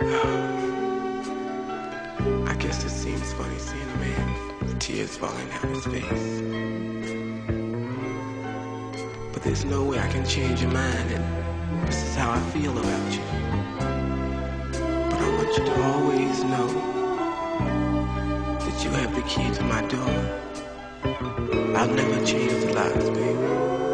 I guess it seems funny seeing a man with tears falling down his face. But there's no way I can change your mind, and this is how I feel about you. But I want you to always know that you have the key to my door. I'll never change the locks, baby.